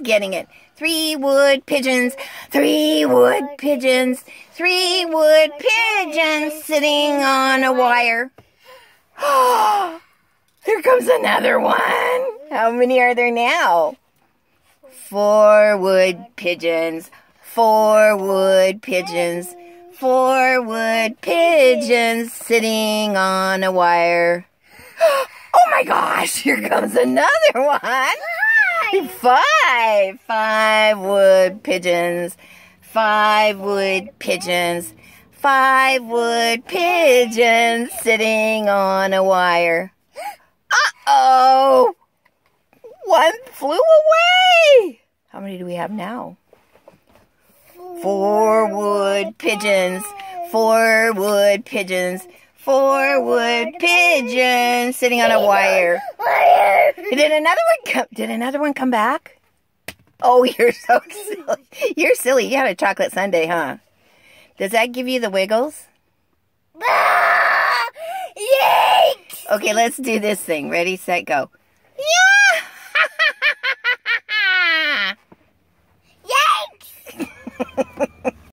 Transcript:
getting it. Three wood pigeons, three wood pigeons, three wood pigeons sitting on a wire. Here comes another one. How many are there now? Four wood pigeons, four wood pigeons, four wood pigeons sitting on a wire. Oh my gosh, here comes another one. Five. Five wood pigeons. Five wood pigeons. Five wood pigeons sitting on a wire. Uh-oh. One flew away. How many do we have now? Four wood pigeons. Four wood pigeons. Four wood pigeons sitting on a wire. Did another one come? Did another one come back? Oh, you're so silly. You're silly. You had a chocolate sundae, huh? Does that give you the wiggles? Ah, yikes! Okay, let's do this thing. Ready, set, go.